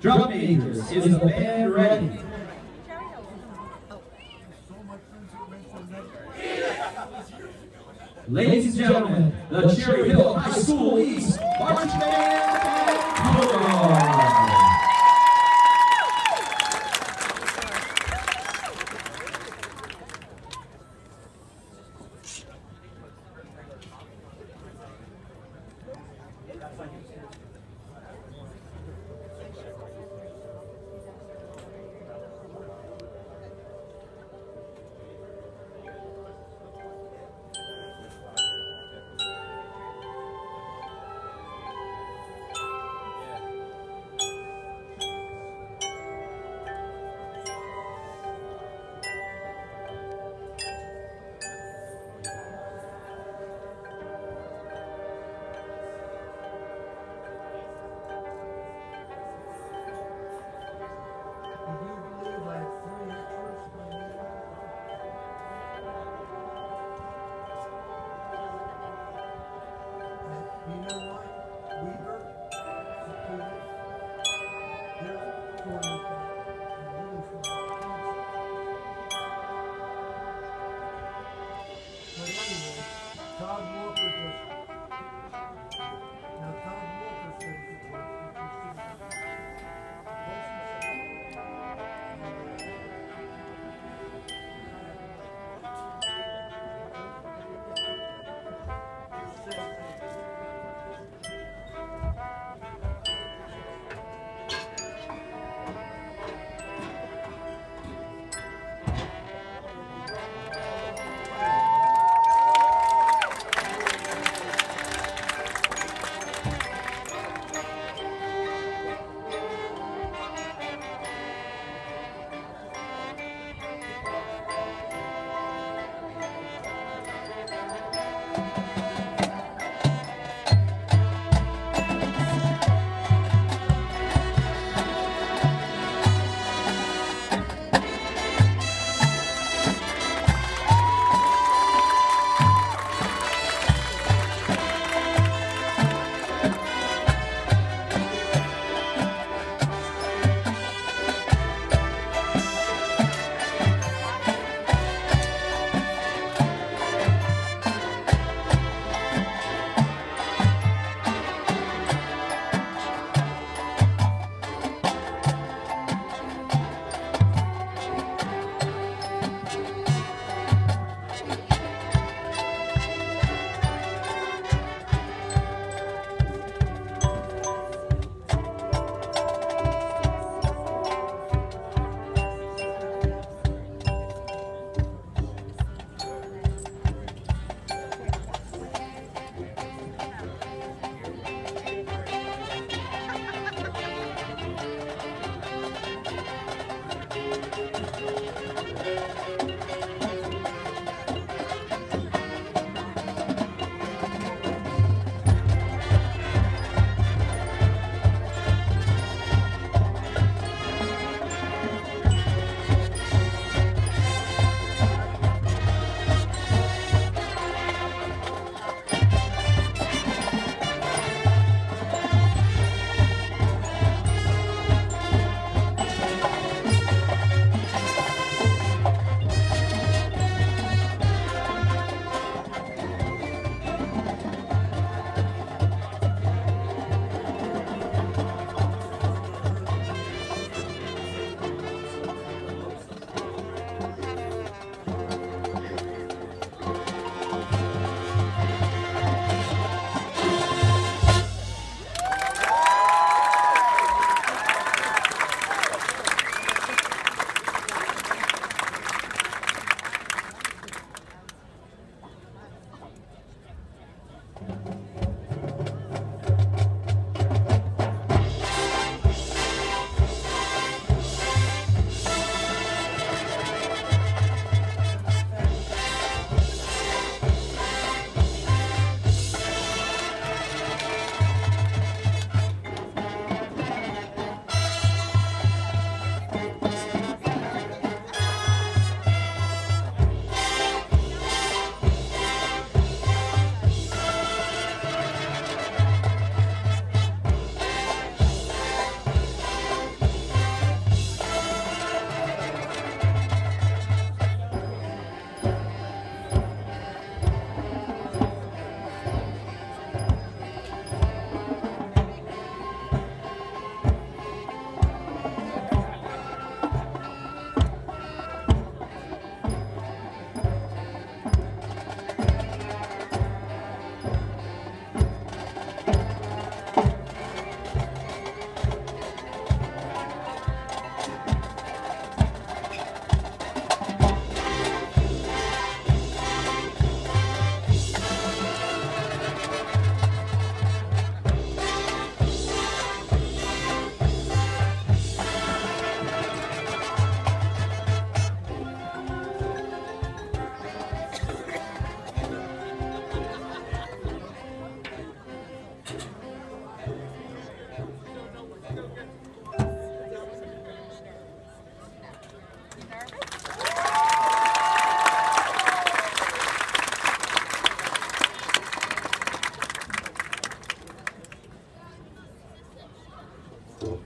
Drum majors, is the band ready? Ladies and gentlemen, the Cherry Hill High School East Marching Band Thank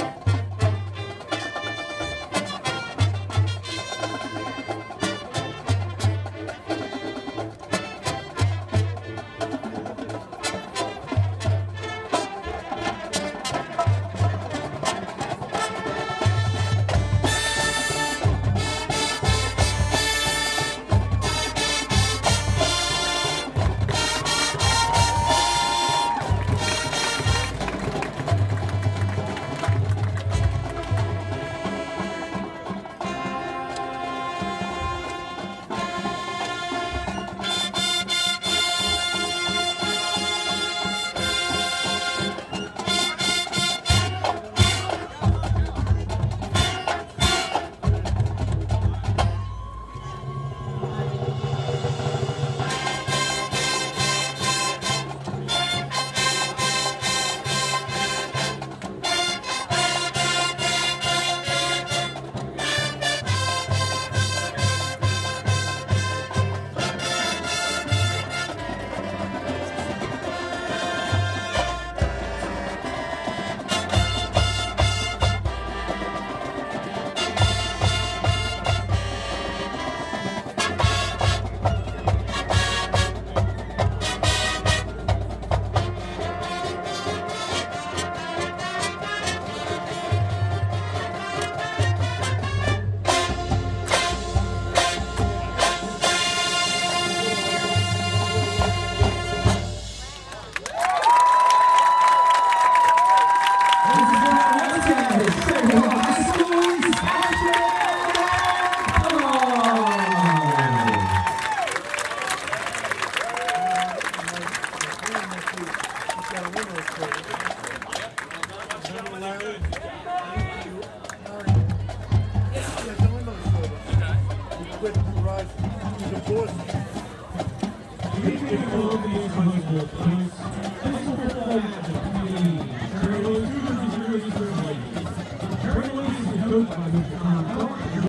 you. Please, please, please, please, please, please,